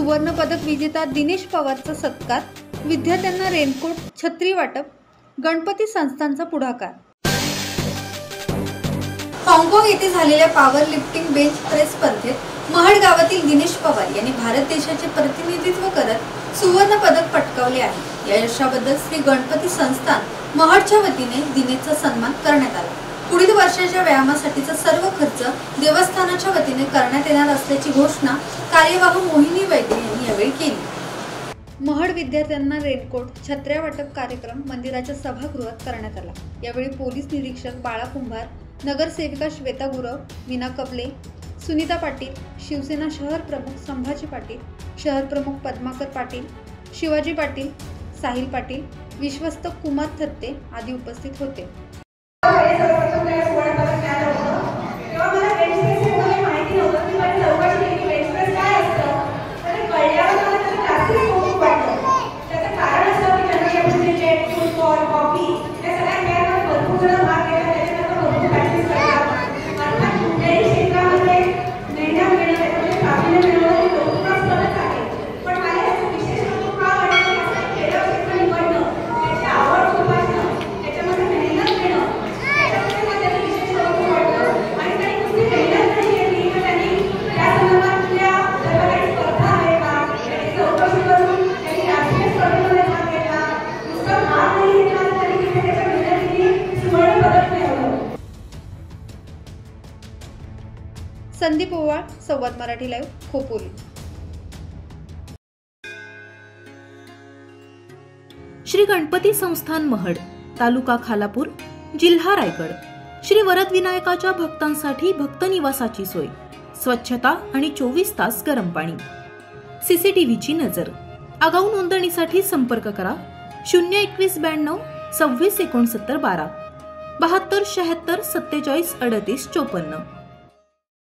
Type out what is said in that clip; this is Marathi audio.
सुवर्ण पदक विजेता दिनेश पवारचा सत्कार विद्यार्थ्यांना रेनकोट छत्री वाटप गणपती संस्थांचा पुढाकार. हाँगकाँग येथे झालेल्या पॉवर लिफ्टिंग बेंच प्रेस स्पर्धेत महड गावातील दिनेश पवार यांनी भारत देशाचे प्रतिनिधित्व करत सुवर्ण पदक पटकावले आहे. या यशाबद्दल श्री गणपती संस्थान महडच्या वतीने दिनेशचा सन्मान करण्यात आला. पुढील वर्षाच्या व्यायामासाठीचा सर्व खर्च देवस्थानाच्या वतीने करण्यात येणार असल्याची घोषणा कार्यवाह मोहिनी वैद्य यांनी यावेळी केली. महड विद्यार्थ्यांना रेनकोट छत्र्या वाटप कार्यक्रम मंदिराच्या सभागृहात करण्यात आला. यावेळी पोलीस निरीक्षक बाळा कुंभार नगरसेविका श्वेता गुरव मीना कबले सुनीता पाटील शिवसेना शहर प्रमुख संभाजी पाटील शहर प्रमुख पद्माकर पाटील शिवाजी पाटील साहिल पाटील विश्वस्त कुमार थत्ते आदी उपस्थित होते. संदीप ओवाळ संवाद मराठी लाईव्ह खोपोली. श्री गणपती संस्थान महड तालुका खालापूर जिल्हा रायगड. श्री वरद विनायकाच्या भक्तांसाठी भक्त निवासाची सोय स्वच्छता आणि चोवीस तास गरम पाणी. सीसीटीव्हीची नजर. आगाऊ नोंदणीसाठी संपर्क करा शून्य एकवीस ब्याण्णव सव्वीस एकोणसत्तर बारा. बहात्तर शहात्तर सत्तेचाळीस अडतीस चोपन्न.